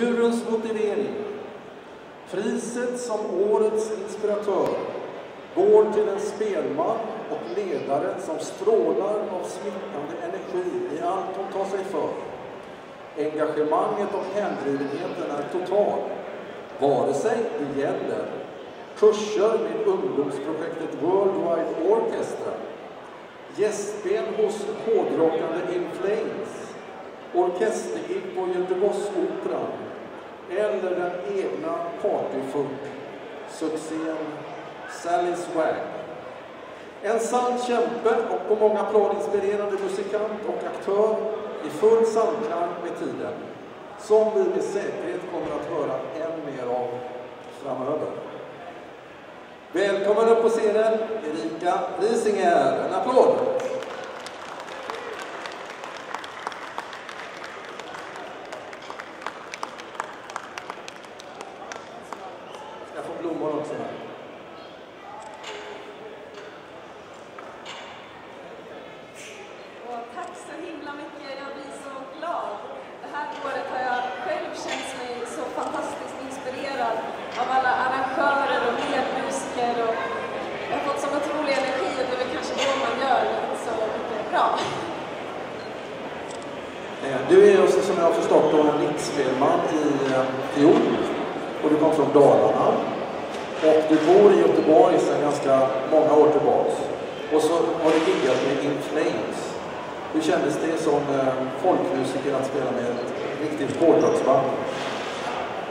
Djurens motivering. Priset som årets inspiratör går till en spelman och ledare som strålar av smittande energi i allt hon tar sig för. Engagemanget och hängivenheten är total, vare sig det gäller kurser med ungdomsprojektet Worldwide Orchestra, gästspel hos hårdrockande In Flames, orkestergig på Göteborgsoperan eller den egna partyfunk, succén Sally Swag. En sann kämpe och på många plan inspirerande musikant och aktör i full samklang med tiden, som vi med säkerhet kommer att höra än mer av framöver. Välkommen upp på scenen, Erika Risinger. En applåd! Också. Och tack så himla mycket, jag blir så glad. Det här året har jag själv känt mig så fantastiskt inspirerad av alla arrangörer och medmusiker och jag har fått sån otrolig energi och det är väl kanske då man gör så mycket bra. Eh, Du är ju, som jag har förstått en riksspelman i eh, fiol och du kom från Dalarna. Och du bor i Göteborg sedan ganska många år tillbaks. Och så har du giggat med In Flames. Hur kändes det som eh, folkmusiker att spela med ett riktigt hårdrocksband?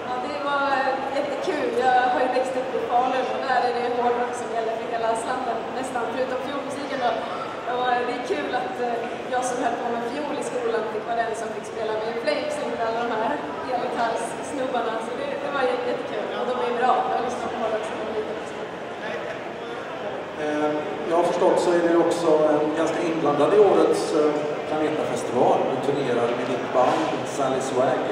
Ja, det var eh, jättekul. Jag har ju växt upp i Falun och där är det hårdrock som gäller för hela slanten nästan, förutom fiolmusiken då. Och eh, det är kul att eh, jag som höll på med fiol i skolan fick vara den som fick spela med Flames och inte alla de här elgitarrssnubbarna. Så det, det var jät- jättekul och de är bra. Jag har lyssnat på hårdrock sedan jag var liten. så. Eh, Jag har förstått så är du också eh, ganska inblandad i årets eh, Planetafestival. Du turnerar med ditt band Sally Swag.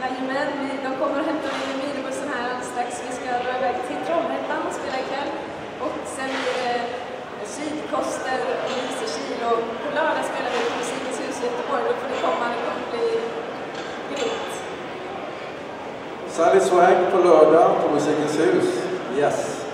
Jajamän, de kommer och hämtar mig i minibussen här strax. Vi ska dra iväg till Trollhättan och spela ikväll. Och sen blir det Sydkoster och Lysekil och på lördag spelar vi på Musikens hus i Göteborg. Då får ni komma, det kommer bli grymt. Sally Swag på lördag på Musikens hus. Yes.